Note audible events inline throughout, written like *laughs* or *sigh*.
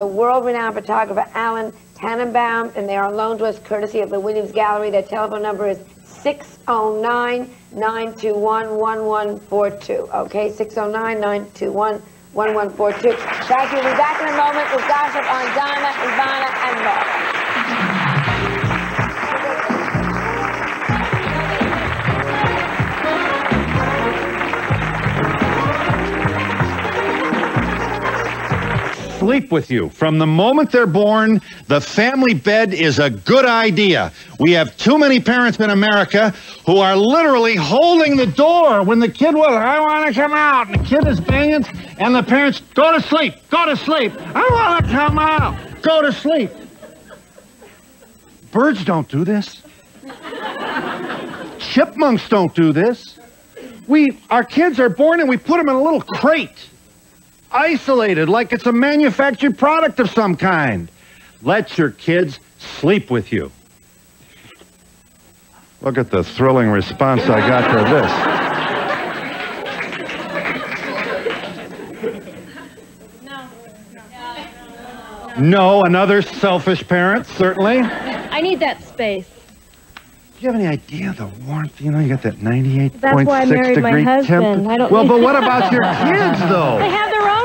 the world-renowned photographer Alan Tannenbaum, and they are loaned to us courtesy of the Williams Gallery. Their telephone number is 609-921-1142. Okay, 609-921-1142. Thank you. We'll be back in a moment with gossip on Donna, Ivana, and Mark. Sleep with you. From the moment they're born, the family bed is a good idea. We have too many parents in America who are literally holding the door when the kid will, I want to come out. And the kid is banging, and the parents, go to sleep, go to sleep. I want to come out, go to sleep. Birds don't do this. Chipmunks don't do this. We, our kids are born and we put them in a little crate isolated like it's a manufactured product of some kind. Let your kids sleep with you. Look at the thrilling response I got for this. No, another selfish parent, certainly. I need that space. Do you have any idea the warmth? You know, you got that 98.6 That's why I married my degree husband. temp. I don't well, but what *laughs* about your kids, though?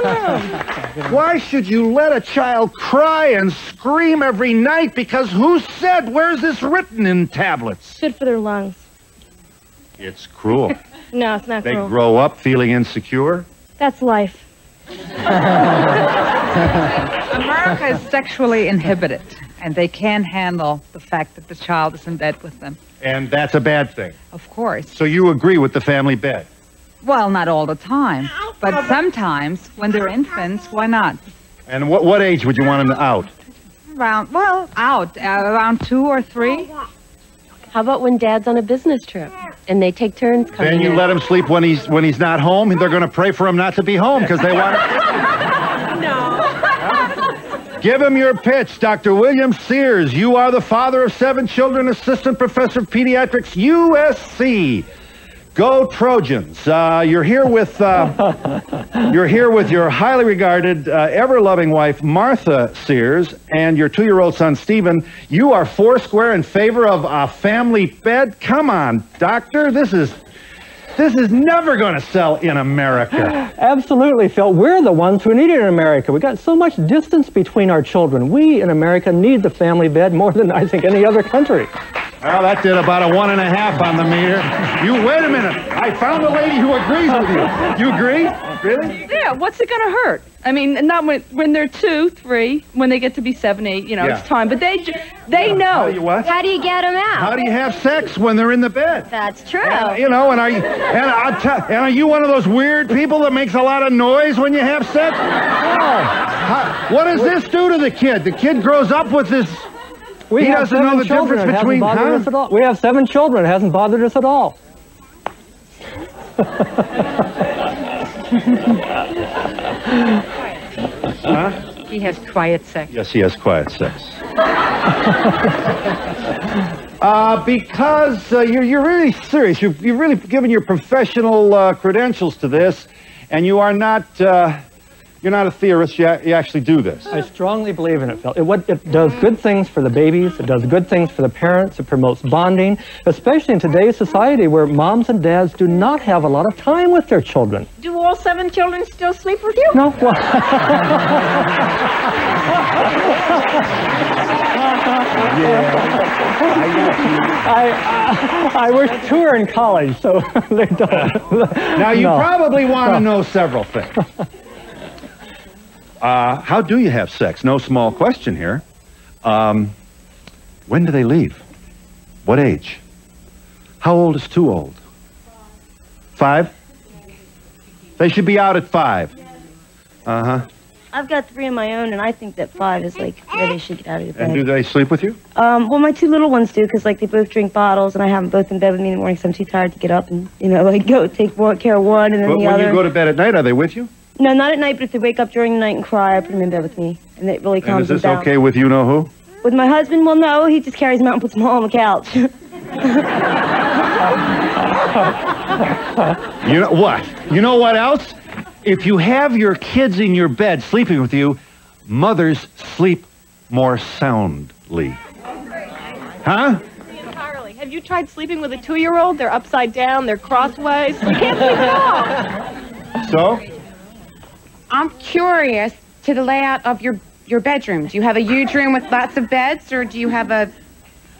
They have their own room. Why should you let a child cry and scream every night? Because who said? Where's this written in tablets? Good for their lungs. It's cruel. *laughs* No, it's not They cruel. grow up feeling insecure. That's life. *laughs* America is sexually inhibited, and they can't handle the fact that the child is in bed with them. And that's a bad thing. Of course. So you agree with the family bed? Well, not all the time, but sometimes when they're infants, why not? And what, what age would you want them out? Around, well, out, uh, around two or three. How about when dad's on a business trip and they take turns coming Then you in? let him sleep when he's when he's not home. They're going to pray for him not to be home because they want. *laughs* no. *laughs* Give him your pitch, Dr. William Sears. You are the father of seven children, assistant professor of pediatrics, USC. Go Trojans! Uh, you're here with uh, *laughs* you're here with your highly regarded, uh, ever-loving wife Martha Sears and your two-year-old son Stephen. You are foursquare in favor of a family bed. Come on, doctor. This is this is never going to sell in America. *gasps* Absolutely, Phil. We're the ones who need it in America. We got so much distance between our children. We in America need the family bed more than I think any other country. Well, that did about a one and a half on the meter. You wait a minute. I found a lady who agrees with you. You agree? Really? Yeah, what's it gonna hurt? I mean, not when when they're two, three, when they get to be seven, eight, you know, Yeah. it's time. But they ju- they How know. do you what? How do you get them out? How do you have sex when they're in the bed? That's true. And, uh, you know, and are you and, I tell, and are you one of those weird people that makes a lot of noise when you have sex? No. How- what does this do to the kid? The kid grows up with this. We He have doesn't know seven the children. difference It hasn't between- bothered huh? us at all. We have seven children. It hasn't bothered us at all. *laughs* He has quiet sex. Yes, he has quiet sex. *laughs* uh, because uh, you're, you're really serious. You've, you've really given your professional uh, credentials to this, and you are not. You're not a theorist. You, you actually do this. I strongly believe in it, Phil. It, what, it does good things for the babies. It does good things for the parents. It promotes bonding, especially in today's society where moms and dads do not have a lot of time with their children. Do all seven children still sleep with you? No, *laughs* well, I, I, I wish two are in college, so *laughs* they don't. Now you No. probably want to know several things. Uh, how do you have sex? No small question here. Um, when do they leave? What age? How old is too old? Five? They should be out at five. Uh huh. I've got three of my own, and I think that five is like where they should get out of the bed. And do they sleep with you? Um, well, my two little ones do, because like they both drink bottles, and I have them both in bed with me in the morning, so I'm too tired to get up and you know like go take more care of one and then But the when other. you go to bed at night, are they with you? No, not at night, but if they wake up during the night and cry, I put them in bed with me, and it really calms And calms is them this down. okay with you know who? With my husband, well, no, he just carries them out and puts them all on the couch. *laughs* You know what? You know what else? If you have your kids in your bed sleeping with you, mothers sleep more soundly? Huh? Entirely. Have you tried sleeping with a two-year-old? They're upside down. They're crossways. You can't sleep at all. So? I'm curious to the layout of your your bedroom. Do you have a huge room with lots of beds, or do you have a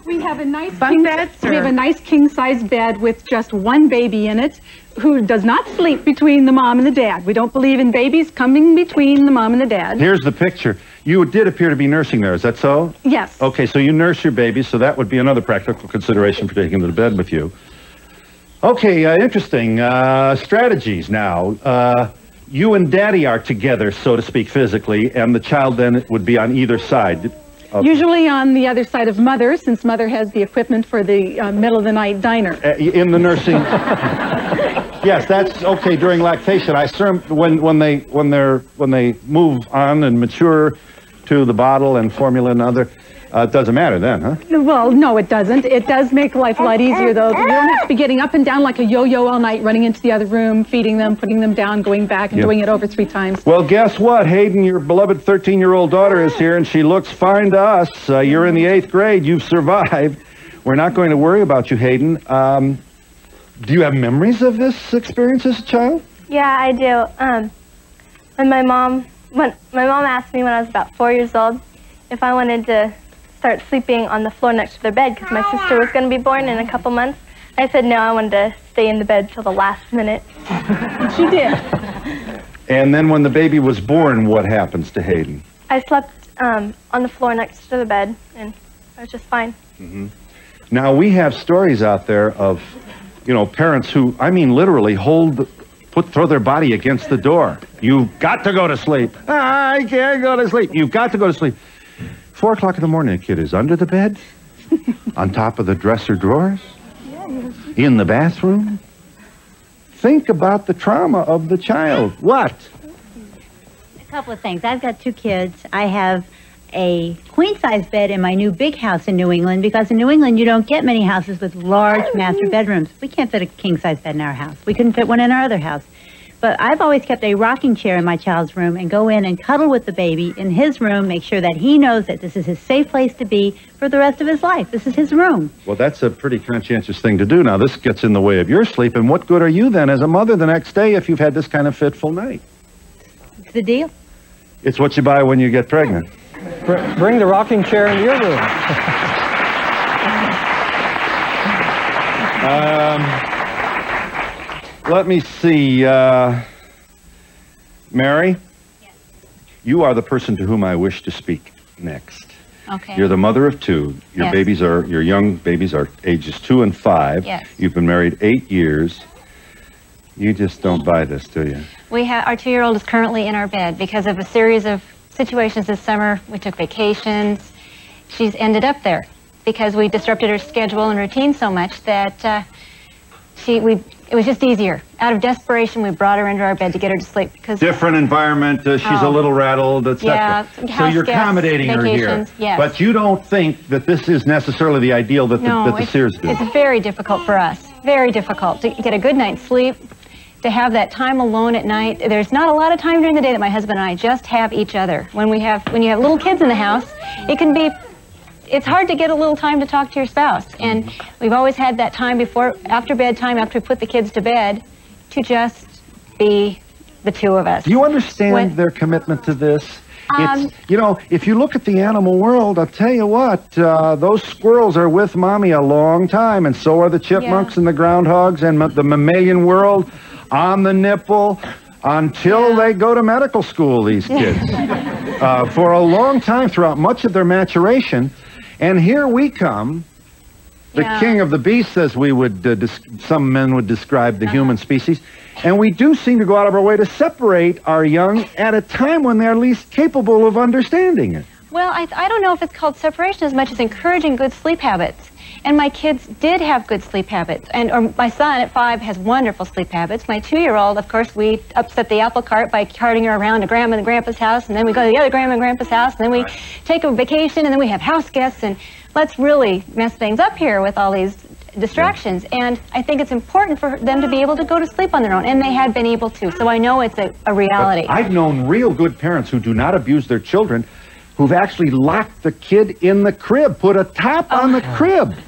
We have a nice Bunk king, beds, we have a nice king size bed with just one baby in it who does not sleep between the mom and the dad. We don't believe in babies coming between the mom and the dad. Here's the picture. You did appear to be nursing there, is that so? Yes. Okay, so you nurse your baby, so that would be another practical consideration for taking them to bed with you. Okay, uh, interesting. Uh, strategies now. Uh, you and daddy are together, so to speak, physically, and the child then would be on either side. of- Usually on the other side of mother, since mother has the equipment for the uh, middle of the night diner. Uh, in the nursing. *laughs* yes, that's okay during lactation. I assume when when they when they're when they move on and mature to the bottle and formula and other, uh, it doesn't matter then, huh? Well, no, it doesn't. It does make life a lot easier, though. You don't have to be getting up and down like a yo-yo all night, running into the other room, feeding them, putting them down, going back, and Yeah. doing it over three times. Well, guess what? Hayden, your beloved 13-year-old daughter is here, and she looks fine to us. Uh, you're in the eighth grade. You've survived. *laughs* We're not going to worry about you, Hayden. Um, do you have memories of this experience as a child? Yeah, I do. Um, when my mom, when my mom asked me when I was about four years old, if I wanted to start sleeping on the floor next to their bed because my sister was going to be born in a couple months, I said no. I wanted to stay in the bed till the last minute. *laughs* She did. And then when the baby was born, what happens to Hayden? I slept um, on the floor next to the bed, and I was just fine. Now we have stories out there of, you know, parents who, I mean, literally hold, put, throw their body against the door. You've got to go to sleep. I can't go to sleep. You've got to go to sleep. Four o'clock in the morning, a kid is under the bed, *laughs* on top of the dresser drawers, in the bathroom. Think about the trauma of the child. What? A couple of things. I've got two kids. I have a queen size bed in my new big house in New England because in New England you don't get many houses with large master bedrooms. We can't fit a king size bed in our house. We couldn't fit one in our other house. But I've always kept a rocking chair in my child's room and go in and cuddle with the baby in his room, make sure that he knows that this is his safe place to be for the rest of his life. This is his room. Well, that's a pretty conscientious thing to do. Now, this gets in the way of your sleep, and what good are you then as a mother the next day if you've had this kind of fitful night? It's the deal. It's what you buy when you get pregnant. Br- bring the rocking chair into your room. *laughs* Um, let me see. Uh, Mary? You are the person to whom I wish to speak next. Okay. You're the mother of two. Your Yes. babies are, your young babies are ages two and five. Yes. You've been married eight years. You just don't buy this, do you? We have our two-year-old is currently in our bed because of a series of situations this summer. We took vacations. She's ended up there because we disrupted her schedule and routine so much that uh, she we it was just easier. Out of desperation, we brought her into our bed to get her to sleep because Different environment. Uh, she's a Oh. little rattled, etc. Yeah, so you're guests, accommodating her here. yes. But you don't think that this is necessarily the ideal that the, no, that the Sears do. it's very difficult for us. Very difficult to get a good night's sleep. To have that time alone at night. There's not a lot of time during the day that my husband and I just have each other. When we have when you have little kids in the house, it can be it's hard to get a little time to talk to your spouse. And we've always had that time before after bedtime, after we put the kids to bed, to just be the two of us. Do you understand When- their commitment to this? Um, you know, if you look at the animal world, I'll tell you what, uh, those squirrels are with mommy a long time, and so are the chipmunks and the groundhogs and m- the mammalian world on the nipple until they go to medical school, these kids. *laughs* uh, for a long time, throughout much of their maturation. And here we come, the Yeah. king of the beasts, as we would, uh, dis- some men would describe the human species. And we do seem to go out of our way to separate our young at a time when they're least capable of understanding it. Well, I, I don't know if it's called separation as much as encouraging good sleep habits. And my kids did have good sleep habits. And or my son at five has wonderful sleep habits. My two-year-old, of course, we upset the apple cart by carting her around to grandma and grandpa's house, and then we go to the other grandma and grandpa's house, and then we take a vacation, and then we have house guests, and let's really mess things up here with all these distractions. And I think it's important for them to be able to go to sleep on their own, and they had been able to. So I know it's a, a reality. I've known real good parents who do not abuse their children, who've actually locked the kid in the crib, put a top on the oh. crib. *laughs*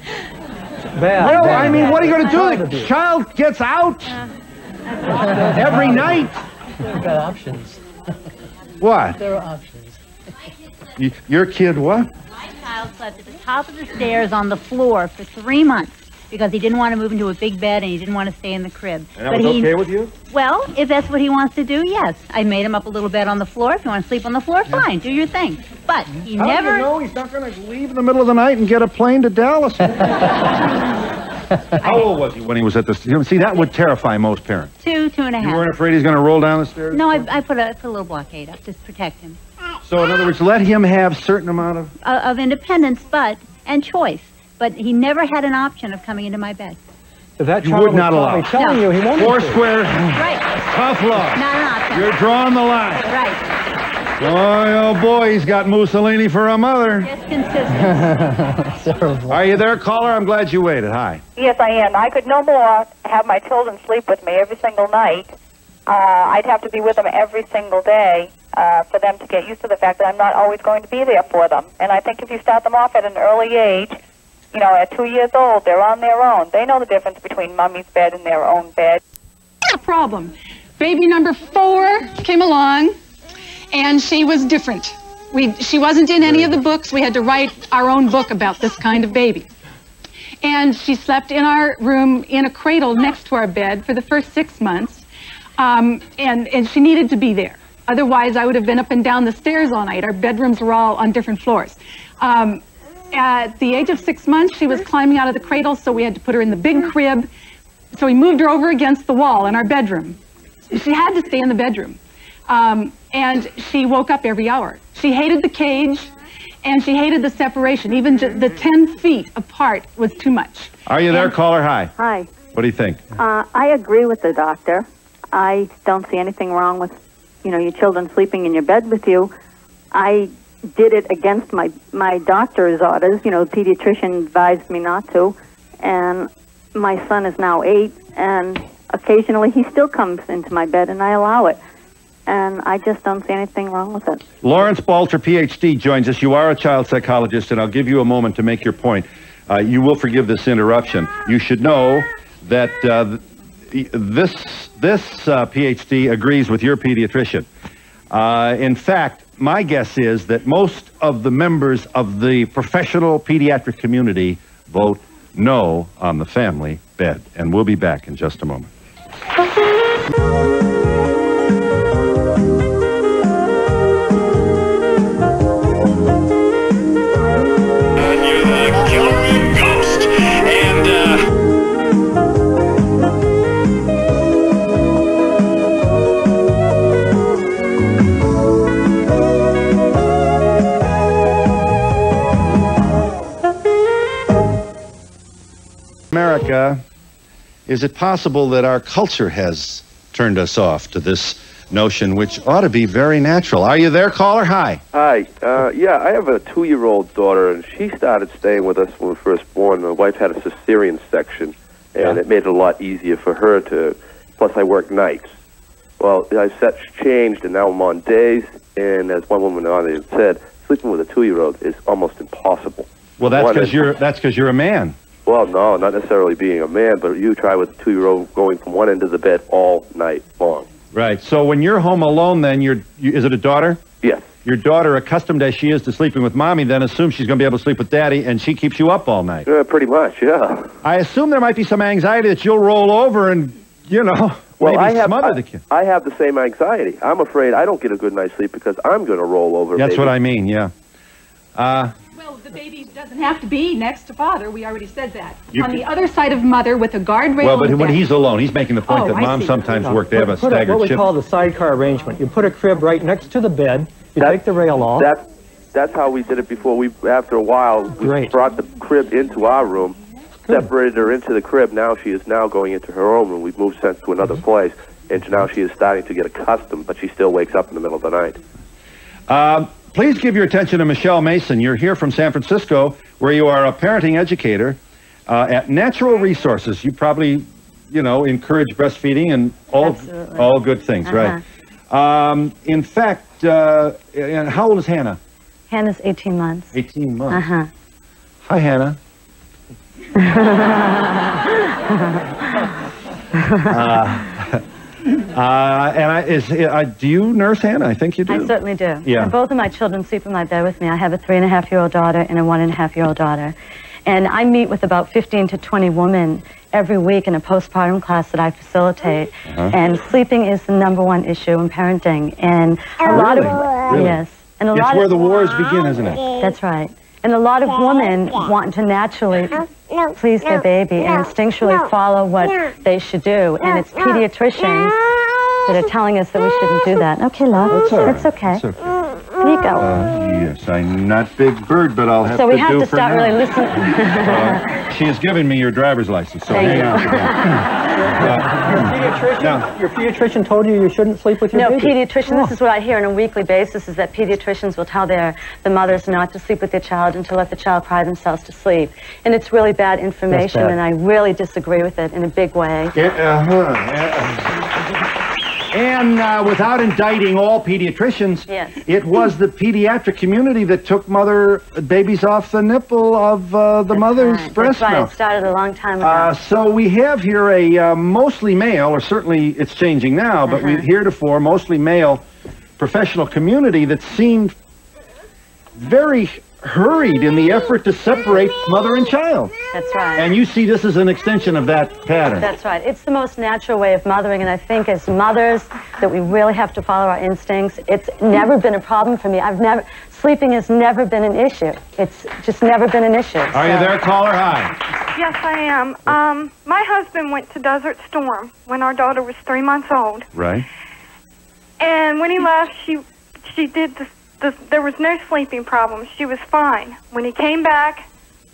Bad. Well, bad. I mean, what are you going to do? The child gets out every night. There are options. What? There are options. Y- Your kid what? My child slept at the top of the stairs on the floor for three months because he didn't want to move into a big bed and he didn't want to stay in the crib. And that but was he, okay with you? Well, if that's what he wants to do, yes. I made him up a little bed on the floor. If you want to sleep on the floor, fine, do your thing. But he How never. do you know he's not going to leave in the middle of the night and get a plane to Dallas? *laughs* How old was he when he was at the? You know, see, that would terrify most parents. Two, two and a half. and a You weren't afraid he's going to roll down the stairs? No, I, I put a, put a little blockade up to protect him So, in other words, let him have certain amount of. uh, of independence, but and choice. But he never had an option of coming into my bed. If that You would not allow. probably telling No. you he wanted Four to. square, Right. tough love. Not an option. You're drawing the line. Right. Boy, oh boy, he's got Mussolini for a mother. Just consistent. *laughs* Are you there, caller? I'm glad you waited. Hi. Yes, I am. I could no more have my children sleep with me every single night. Uh, I'd have to be with them every single day uh, for them to get used to the fact that I'm not always going to be there for them. And I think if you start them off at an early age, you know, at two years old, they're on their own. They know the difference between mommy's bed and their own bed. a problem. Baby number four came along, and she was different. We, she wasn't in any of the books. We had to write our own book about this kind of baby. And she slept in our room in a cradle next to our bed for the first six months, um, and, and she needed to be there. Otherwise, I would have been up and down the stairs all night. Our bedrooms were all on different floors. Um, at the age of six months, she was climbing out of the cradle, so we had to put her in the big crib. So we moved her over against the wall in our bedroom. She had to stay in the bedroom. Um, and she woke up every hour. She hated the cage and she hated the separation. Even ju- the 10 feet apart was too much. Are you there, caller? Hi. Hi. What do you think? Uh, I agree with the doctor. I don't see anything wrong with, you know, your children sleeping in your bed with you. I did it against my my doctor's orders. You know, the pediatrician advised me not to, and my son is now eight, and occasionally he still comes into my bed, and I allow it. And I just don't see anything wrong with it. Lawrence Balter, PhD, joins us. You are a child psychologist, and I'll give you a moment to make your point. Uh, you will forgive this interruption. You should know that uh, this this uh, PhD agrees with your pediatrician. Uh, in fact, my guess is that most of the members of the professional pediatric community vote no on the family bed, and we'll be back in just a moment. Is it possible that our culture has turned us off to this notion, which ought to be very natural? Are you there, caller? Hi. Hi. Uh, yeah, I have a two-year-old daughter, and she started staying with us when we were first born. My wife had a cesarean section, and it made it a lot easier for her to. Plus, I work nights. Well, I set changed, and now I'm on days. And as one woman on it said, sleeping with a two-year-old is almost impossible. Well, that's because you're that's because you're a man. Well, no, not necessarily being a man, but you try with a two-year-old going from one end of the bed all night long. Right. So when you're home alone, then you're you, is it a daughter? Yes. Your daughter, accustomed as she is to sleeping with mommy, then assumes she's going to be able to sleep with daddy, and she keeps you up all night. Uh, pretty much, yeah. I assume there might be some anxiety that you'll roll over and you know *laughs* Well, maybe I have smother I, the kid. I have the same anxiety. I'm afraid I don't get a good night's sleep because I'm going to roll over. That's what I mean. Yeah. Uh, the baby doesn't have to be next to father. We already said that. You On could- the other side of mother with a guardrail. well, but and when bed. he's alone, he's making the point Oh, that I mom see. sometimes No, work. They put- have a put staggered what we shift. call the sidecar arrangement. You put a crib right next to the bed. You take the rail off. That's that's how we did it before. We after a while we brought the crib into our room, separated her into the crib. Now she is now going into her own room. We've moved since to another place, and now she is starting to get accustomed. But she still wakes up in the middle of the night. Um, please give your attention to Michelle Mason. You're here from San Francisco, where you are a parenting educator. uh, at Natural Resources. You probably, you know, encourage breastfeeding and all Absolutely. all good things, right? Um, in fact, uh, and how old is Hannah? Hannah's 18 months. 18 months. Uh-huh. Hi, Hannah. *laughs* Uh, *laughs* uh, and I, is, uh, do you nurse Hannah? I think you do. I certainly do. Yeah. And both of my children sleep in my bed with me. I have a three and a half year old daughter and a one and a half year old daughter. And I meet with about 15 to 20 women every week in a postpartum class that I facilitate. Uh-huh. And sleeping is the number one issue in parenting. And a lot of Really? yes, and a it's lot where of the wars begin, isn't it? That's right. And a lot of women want to naturally please their baby and instinctually follow what they should do. And it's pediatricians that are telling us that we shouldn't do that. Okay, love. That's all right. That's okay. That's okay. Here you go. Uh, yes, I'm not Big Bird, but I'll have so to we have to start now. really listening. *laughs* Uh, she has given me your driver's license, so Thank hang you. on. to that. *laughs* Your pediatrician, your pediatrician told you you shouldn't sleep with your No, baby. pediatrician, this is what I hear on a weekly basis, is that pediatricians will tell their, the mothers not to sleep with their child and to let the child cry themselves to sleep. And it's really bad information, bad. and I really disagree with it in a big way. Yeah, uh-huh. And uh, without indicting all pediatricians, Yes. it was the pediatric community that took mother babies off the nipple of uh, the mother's Right, breast That's right, milk. it started a long time ago. Uh, so we have here a uh, mostly male, or certainly it's changing now, but we Uh-huh. heretofore mostly male professional community that seemed very hurried in the effort to separate mother and child. That's right. And you see this as an extension of that pattern. That's right. It's the most natural way of mothering, and I think as mothers that we really have to follow our instincts. It's never been a problem for me. I've never sleeping has never been an issue. It's just never been an issue. Are you So- there, caller? Hi. Yes, I am. Um, my husband went to Desert Storm when our daughter was three months old, Right. and when he left, she she did the, the there was no sleeping problems. She was fine. When he came back,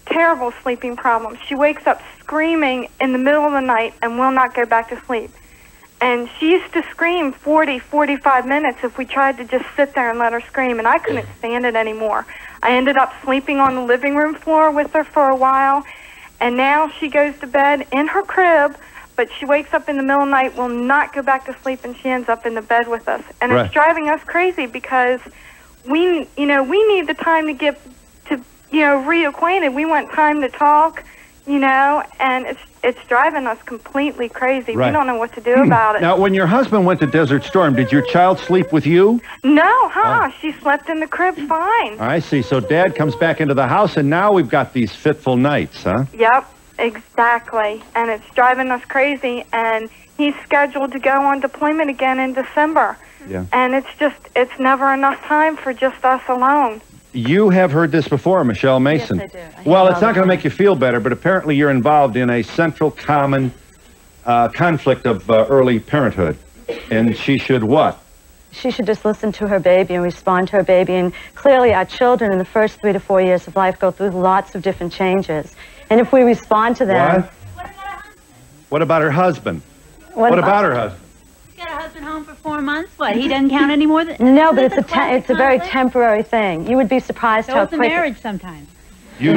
terrible sleeping problems. She wakes up screaming in the middle of the night and will not go back to sleep. And she used to scream 40, 45 minutes if we tried to just sit there and let her scream, and I couldn't stand it anymore. I ended up sleeping on the living room floor with her for a while, and now she goes to bed in her crib, but she wakes up in the middle of the night, will not go back to sleep, and she ends up in the bed with us. And Right. it's driving us crazy because we, you know, we need the time to get to, you know, reacquainted. We want time to talk, you know, and it's it's driving us completely crazy. Right. We don't know what to do hmm. about it. Now, when your husband went to Desert Storm, did your child sleep with you? No, huh? Oh. She slept in the crib fine. I see. So dad comes back into the house, and now we've got these fitful nights, huh? Yep, exactly. And it's driving us crazy. And he's scheduled to go on deployment again in December. Yeah. And it's just, it's never enough time for just us alone. You have heard this before, Michelle Mason. Yes, I do. I well, it's not going to make you feel better, but apparently you're involved in a central common uh, conflict of uh, early parenthood. And she should what? She should just listen to her baby and respond to her baby. And clearly, our children in the first three to four years of life go through lots of different changes. And if we respond to them, What? What about her husband? What What, about- about her husband? Got husband home for four months. What? He doesn't count anymore. Than, no, but it's a te- it's a very temporary thing. You would be surprised So how it's a marriage sometimes. You. *laughs*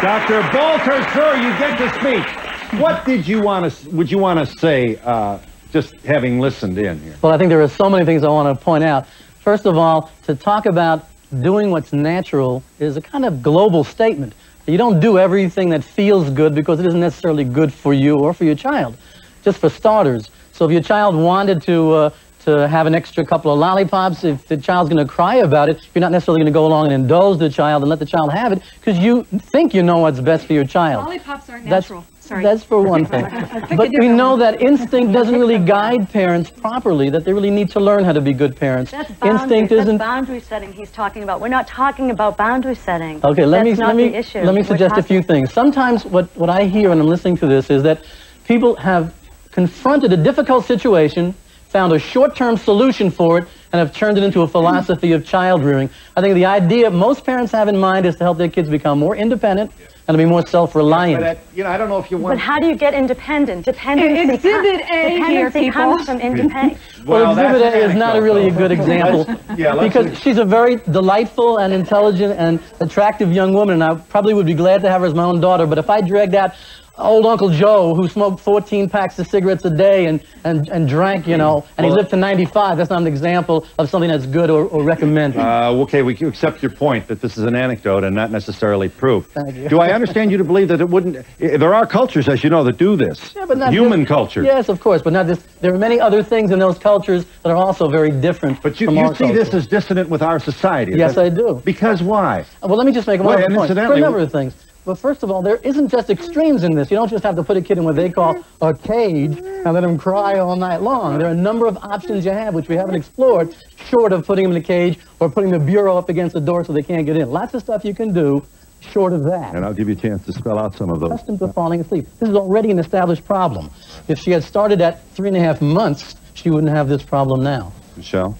Dr. Balter, sir, you get to speak. What did you want to? Would you want to say? Uh, just having listened in here. Well, I think there are so many things I want to point out. First of all, to talk about doing what's natural is a kind of global statement. You don't do everything that feels good because it isn't necessarily good for you or for your child. Just for starters. So if your child wanted to uh, to have an extra couple of lollipops, if the child's going to cry about it, you're not necessarily going to go along and indulge the child and let the child have it because you think you know what's best for your child. Lollipops That's- natural. Sorry. That's for one thing. *laughs* But we know that instinct doesn't really guide parents properly, that they really need to learn how to be good parents. That's boundaries. instinct That's isn't. boundary setting he's talking about. We're not talking about boundary setting. Okay, let That's me not let me the issue. let me suggest a few things. Sometimes what what I hear when I'm listening to this is that people have confronted a difficult situation, found a short-term solution for it, and have turned it into a philosophy of child rearing. I think the idea most parents have in mind is to help their kids become more independent and to be more self-reliant. But, uh, you know, I don't know if you But how do you get independent? Dependency, Exhibit com- A here, dependency people. comes from independence. *laughs* Well, Well, that's Exhibit A is not a really a good example *laughs* yeah, let's- because she's a very delightful and intelligent and attractive young woman, and I probably would be glad to have her as my own daughter. But if I dragged out old Uncle Joe, who smoked 14 packs of cigarettes a day and, and, and drank, you know, and he lived to 95, that's not an example of something that's good or, or recommended. Uh, okay, we accept your point that this is an anecdote and not necessarily proof. Thank you. Do I understand you to believe that it wouldn't? There are cultures, as you know, that do this. Yeah, but not Human culture. Yes, of course, but not this. There are many other things in those cultures that are also very different But you, you see culture. this as dissonant with our society. Yes, I do. Because why? Well, let me just make one Well, point. For a number of things. But first of all, there isn't just extremes in this. You don't just have to put a kid in what they call a cage and let him cry all night long. There are a number of options you have which we haven't explored, short of putting him in a cage or putting the bureau up against the door so they can't get in. Lots of stuff you can do short of that. And I'll give you a chance to spell out some of those. Accustomed to falling asleep. This is already an established problem. If she had started at three and a half months, she wouldn't have this problem now. Michelle?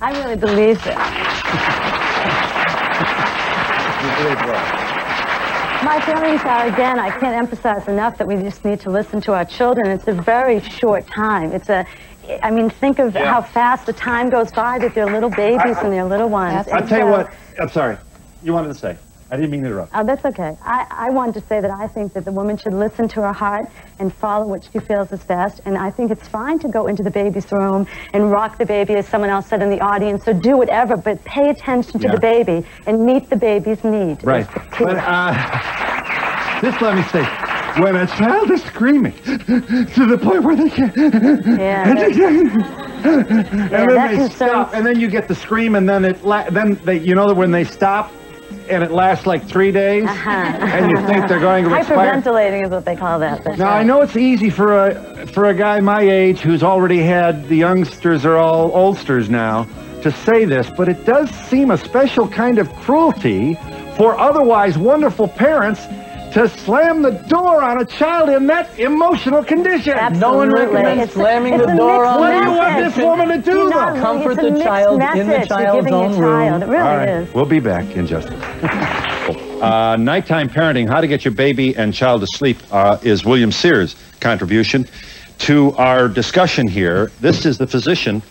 I really believe it. *laughs* My feelings are, again, I can't emphasize enough that we just need to listen to our children. It's a very short time. It's a, I mean, think of Yeah. how fast the time goes by with their little babies and their little ones. I'll tell you what. I'm sorry. You wanted to say. I didn't mean to interrupt. Oh, that's okay. I, I wanted to say that I think that the woman should listen to her heart and follow what she feels is best. And I think it's fine to go into the baby's room and rock the baby, as someone else said in the audience, or do whatever, but pay attention to Yeah. the baby and meet the baby's need. Right. But uh, just let me say, when a child is screaming to the point where they can't, Yeah, and that- then they stop, and then you get the scream, and then it, la- then they, you know that when they stop, and it lasts like three days, Uh-huh. and you think they're going to expire. Hyperventilating is what they call that. Now I know it's easy for a for a guy my age who's already had the youngsters are all oldsters now to say this, but it does seem a special kind of cruelty for otherwise wonderful parents to slam the door on a child in that emotional condition. No one recommends It's slamming it's the a door mixed on What do you want this woman to do, You're though? not- Comfort the child in the child's own your child. It room. really All right, is. we'll be back in just a minute. Uh, nighttime parenting, how to get your baby and child to sleep, uh, is William Sears' contribution to our discussion here. This is the physician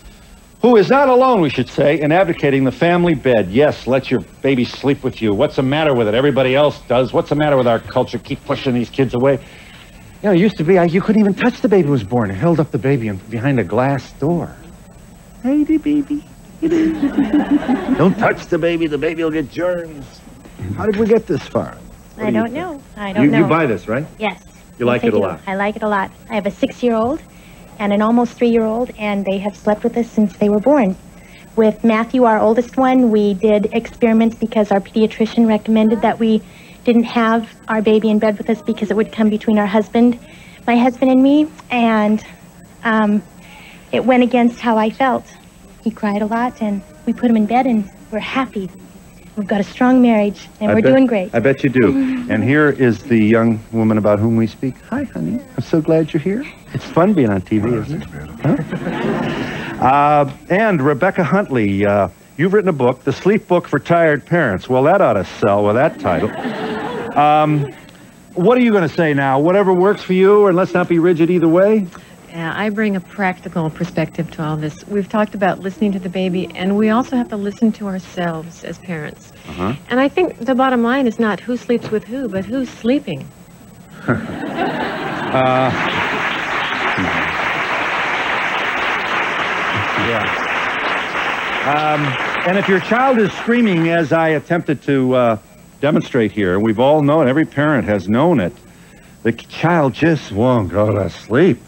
who is not alone, we should say, in advocating the family bed. Yes, let your baby sleep with you. What's the matter with it? Everybody else does. What's the matter with our culture? Keep pushing these kids away. You know, it used to be I, you couldn't even touch the baby who was born. It held up the baby in, behind a glass door. Hey, the baby. *laughs* Don't touch the baby. The baby will get germs. How did we get this far? What I do don't think? know. I don't You, know. you buy this, right? Yes. You like Yes, it I a do. lot. I like it a lot. I have a six-year-old and an almost three-year-old, and they have slept with us since they were born. With Matthew, our oldest one, we did experiments because our pediatrician recommended that we didn't have our baby in bed with us because it would come between our husband, my husband and me, and um, it went against how I felt. He cried a lot, and we put him in bed, and we're happy. We've got a strong marriage, and I we're bet- doing great. I bet you do. and here is the young woman about whom we speak. Hi, honey. I'm so glad you're here. It's fun being on TV, isn't it? Huh? Uh, and Rebecca Huntley, uh, you've written a book, The Sleep Book for Tired Parents. Well, that ought to sell with that title. Um, what are you going to say now? Whatever works for you, and let's not be rigid either way? Yeah, I bring a practical perspective to all this. We've talked about listening to the baby, and we also have to listen to ourselves as parents. Uh-huh. And I think the bottom line is not who sleeps with who, but who's sleeping. *laughs* Uh, yeah. Um, and if your child is screaming, as I attempted to uh, demonstrate here, and we've all known, every parent has known it, the child just won't go to sleep.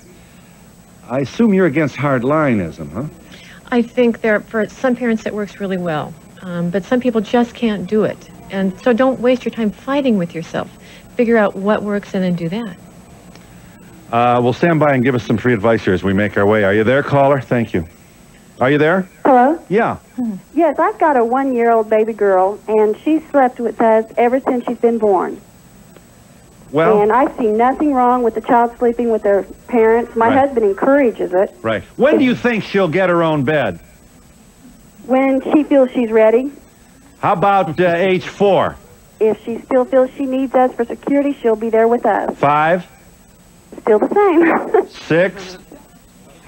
I assume you're against hardlinism, huh? I think there, for some parents, it works really well, um, but some people just can't do it. And so don't waste your time fighting with yourself. Figure out what works and then do that. Uh, we'll stand by and give us some free advice here as we make our way. Are you there, caller? Thank you. Are you there? Hello? Yeah. Yes, I've got a one year old baby girl, and she's slept with us ever since she's been born. Well, and I see nothing wrong with the child sleeping with their parents. My Right. husband encourages it. right. When do you think she'll get her own bed? When she feels she's ready. How about uh, age four? If she still feels she needs us for security, she'll be there with us. Five? Still the same. *laughs* Six?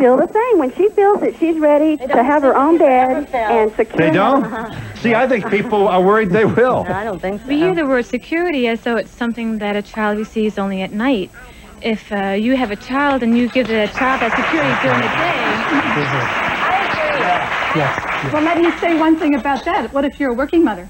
Still the same. When she feels that she's ready to have her own bed and secure. They don't? *laughs* See, I think people are worried they will. I don't think so. We hear the word security as though it's something that a child receives only at night. If uh, you have a child and you give the child that security during the day, I agree. Well, let me say one thing about that. What if you're a working mother?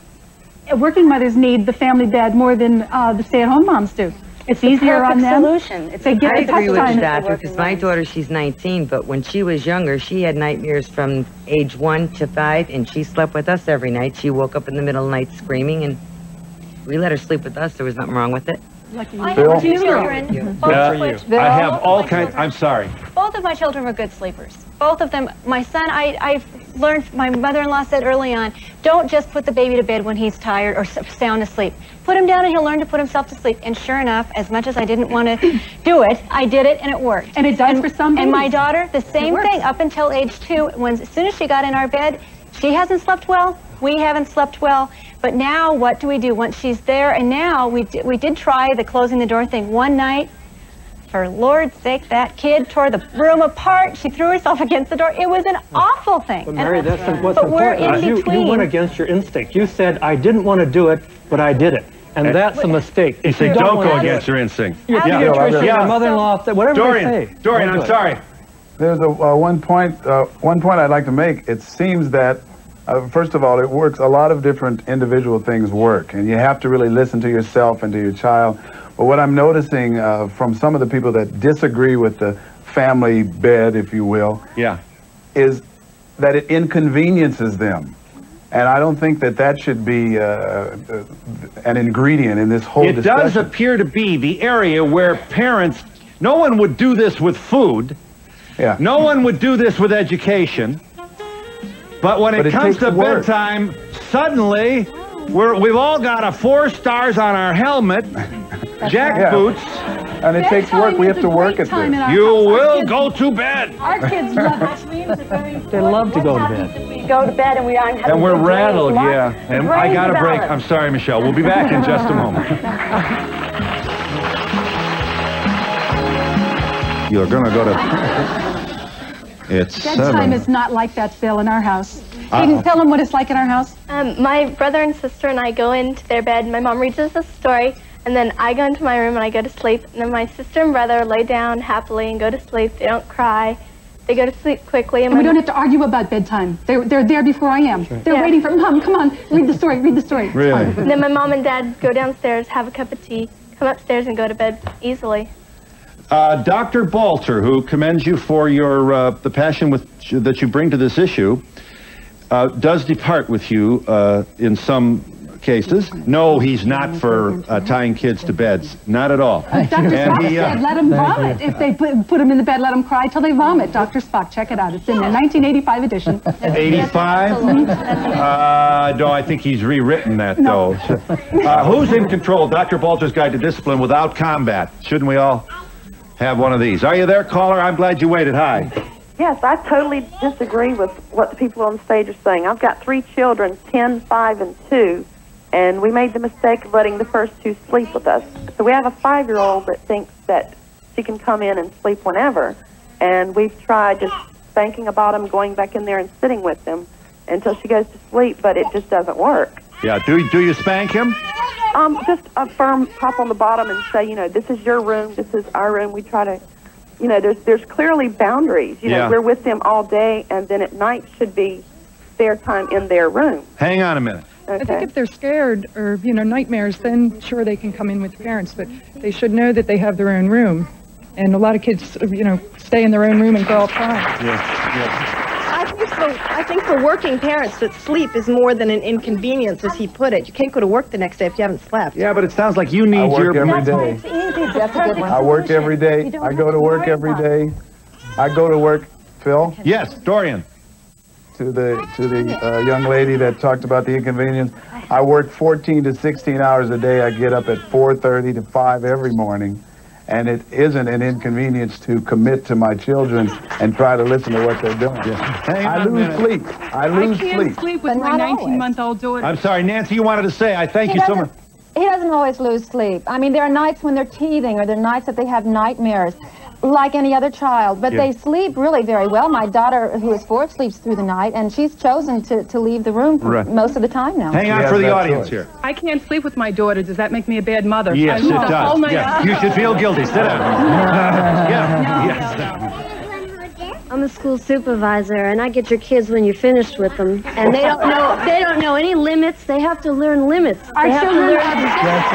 Working mothers need the family bed more than uh, the stay-at-home moms do. It's, the easier on perfect them. solution. It's they the get I agree with time. you, Doctor, because my daughter, she's 19, but when she was younger, she had nightmares from age one to five, and she slept with us every night. She woke up in the middle of the night screaming, and we let her sleep with us. There was nothing wrong with it. I have two children, both Uh, of which I have all kinds, I'm sorry. both of my children were good sleepers. Both of them. My son, I, I learned. My mother-in-law said early on, don't just put the baby to bed when he's tired or sound asleep. Put him down, and he'll learn to put himself to sleep. And sure enough, as much as I didn't want to *coughs* do it, I did it, and it worked. And it does for some And my daughter, the same thing up until age two. When as soon as she got in our bed, she hasn't slept well. We haven't slept well. But now, what do we do once she's there? And now we d- we did try the closing the door thing one night. For Lord's sake, that kid tore the room apart. She threw herself against the door. It was an awful thing. But Mary, And- that's what's but we're important. in You, you went against your instinct. You said, I didn't want to do it, but I did it. And And- that's a mistake. You say, don't wanna go against it. your instinct. Your Yeah. pediatrician, Yeah. your mother-in-law, whatever Dorian, they say. Dorian, don't I'm sorry. There's a uh, one point. Uh, one point I'd like to make. It seems that, uh, first of all, it works. A lot of different individual things work, and you have to really listen to yourself and to your child. But what I'm noticing uh, from some of the people that disagree with the family bed, if you will, yeah, is that it inconveniences them. And I don't think that that should be uh, uh, an ingredient in this whole It discussion. does appear to be the area where parents, no one would do this with food. Yeah. No one would do this with education. But when But it it comes to work. bedtime, suddenly we're, we've all got a four stars on our helmet, *laughs* jack Yeah. boots. And it takes work. We have to work at time this. You house. Will kids- go to bed. Our kids *laughs* love it. *laughs* They love to go to bed. We go to bed and we aren't having And we're rattled, lock- yeah. the And I got a break. I'm sorry, Michelle. We'll be back in just a moment. You're gonna go to. It's Bedtime seven. is not like that, Bill, in our house. Uh-oh. Hayden, tell them what it's like in our house. Um, my brother and sister and I go into their bed. My mom reads us a story, and then I go into my room and I go to sleep. And then my sister and brother lay down happily and go to sleep. They don't cry. They go to sleep quickly. And we don't have to argue about bedtime. They're, they're there before I am. They're Yeah. waiting for, Mom, come on, read the story, read the story. Really? And then my mom and dad go downstairs, have a cup of tea, come upstairs, and go to bed easily. Uh, Dr. Balter, who commends you for your uh, the passion with that you bring to this issue, uh, does depart with you uh, in some cases. No, he's not for uh, tying kids to beds. Not at all. Dr. Spock he, uh, said, let them vomit. If they put, put them in the bed, let them cry till they vomit. Dr. Spock, check it out. It's in the 1985 edition. 85? *laughs* Uh, no, I think he's rewritten that, though. Uh, who's in control? Dr. Balter's Guide to Discipline without combat. Shouldn't we all have one of these? Are you there, caller? I'm glad you waited. Hi. Yes, I totally disagree with what the people on the stage are saying. I've got three children, 10, 5, and 2, and we made the mistake of letting the first two sleep with us. So we have a five-year-old that thinks that she can come in and sleep whenever, and we've tried just spanking a bottom, going back in there and sitting with them until she goes to sleep, but it just doesn't work. Yeah, do, do you spank him? Um, just a firm pop on the bottom and say, you know, this is your room, this is our room. We try to, you know, there's there's clearly boundaries. You know, Yeah. we're with them all day, and then at night should be their time in their room. Hang on a minute. I think if they're scared or, you know, nightmares, then sure they can come in with parents, but they should know that they have their own room. And a lot of kids, you know, stay in their own room and go outside. I think for I think for working parents that sleep is more than an inconvenience, as he put it. You can't go to work the next day if you haven't slept. Yeah, but it sounds like you need I need work your... every day. I work every day. I go to work every day. I go to work, Phil. Yes, Dorian. To the to the uh, young lady that talked about the inconvenience. I work 14 to 16 hours a day. I get up at 4:30 to 5 every morning, and it isn't an inconvenience to commit to my children and try to listen to what they're doing. Hang I on a lose sleep. I lose can't sleep. sleep with my 19-month-old daughter. I'm sorry, Nancy, you wanted to say, I thank He you so much. He doesn't always lose sleep. I mean, there are nights when they're teething or there are nights that they have nightmares, like any other child. But Yeah. they sleep really very well. My daughter, who is four, sleeps through the night, and she's chosen to, to leave the room for Right. most of the time now. Hang on for the audience here. I can't sleep with my daughter. Does that make me a bad mother? Yes, I it sleep the does. night. Yes. You should feel guilty. Sit down. *laughs* *laughs* yeah. Yes. I'm a school supervisor, and I get your kids when you're finished with them, and they don't know they don't know any limits. They have to learn limits. Our they have to children learn have- That's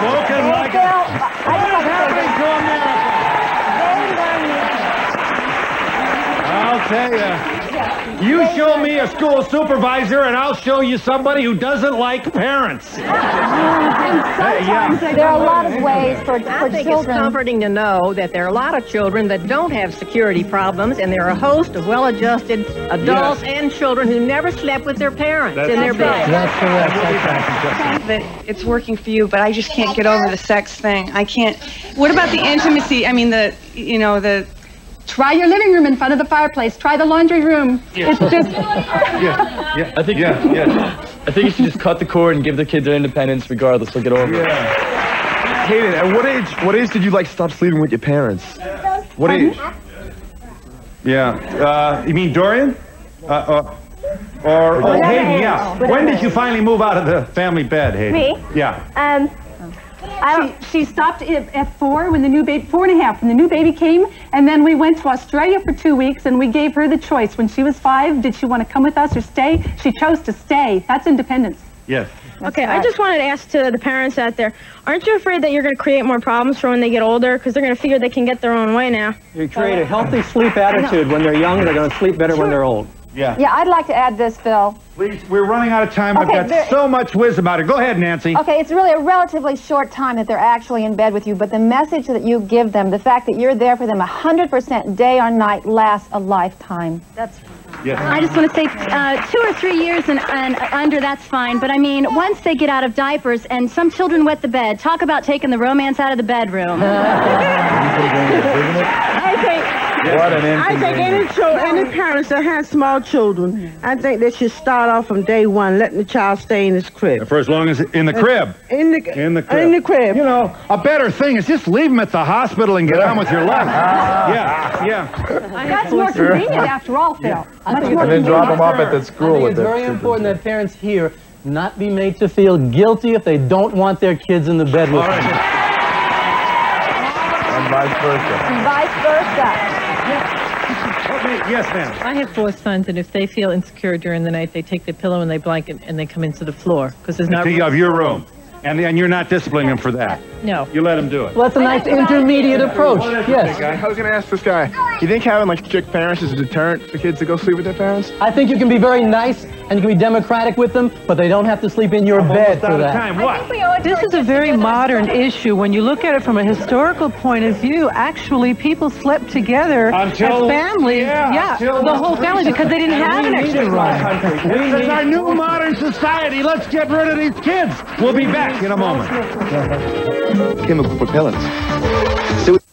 Spoken like I'll *laughs* tell you. You show me a school supervisor, and I'll show you somebody who doesn't like parents. *laughs* There are a lot of ways for, I for think children. it's comforting to know that there are a lot of children that don't have security problems, and there are a host of well-adjusted adults and children who never slept with their parents in their bed. that it's working for you, but I just can't get over the sex thing. I can't. What about the intimacy? I mean, the you know the. Try your living room in front of the fireplace. Try the laundry room. Yeah. It's just. *laughs* Yeah, yeah. I think. Yeah, yeah. I think you should just cut the cord and give the kids their independence, regardless. They'll get over it. Hayden, at what age? What age did you like stop sleeping with your parents? What age? Yeah. Uh, you mean Dorian? Uh, uh, or oh, Hayden? Yeah. Whatever When did you finally move out of the family bed, Hayden? Me? Yeah. Um, she, she stopped at, at four when the new baby, four and a half when the new baby came, and then we went to Australia for two weeks, and we gave her the choice. When she was five, did she want to come with us or stay? She chose to stay. That's independence. Yes. Okay, I just wanted to ask to the parents out there, aren't you afraid that you're going to create more problems for when they get older? Because they're going to figure they can get their own way now. You create a healthy sleep attitude. When they're young, they're going to sleep better when they're old. Yeah. Yeah, I'd like to add this, Phil. Please, we're running out of time. Okay, I've there- got so much wisdom about it. Go ahead, Nancy. Okay, it's really a relatively short time that they're actually in bed with you, but the message that you give them, the fact that you're there for them 100% day or night, lasts a lifetime. That's Yes. I just want to say uh, two or three years and, and under, that's fine. But I mean, once they get out of diapers and some children wet the bed, talk about taking the romance out of the bedroom. *laughs* *laughs* I think, What an I think any, chil- any parents that have small children, I think they should start off from day one, letting the child stay in his crib. For as long as in the crib. In the In the crib. In the crib. You know, a better thing is just leave them at the hospital and get on with your life. *laughs* Yeah, yeah. That's more convenient after all, Phil. Much more And then drop them off at the school think it's their very important that parents here not be made to feel guilty if they don't want their kids in the bed with them. and vice versa. And Vice versa. Yes, ma'am. I have four sons, and if they feel insecure during the night, they take their pillow and they blanket and they come into the floor because there's not. Of your room. And, and you're not disciplining them for that. No. You let them do it. Well, that's a nice intermediate approach. Yes. I was gonna ask this guy. You think having like strict parents is a deterrent for kids to go sleep with their parents? I think you can be very nice and you can be democratic with them, but they don't have to sleep in your bed for that. This is a very modern issue. When you look at it from a historical point of view, actually people slept together Until- as families. yeah, until the whole family because they didn't have an extra room. This is our new modern society. Let's get rid of these kids. We'll be back in a moment. Chemical propellants.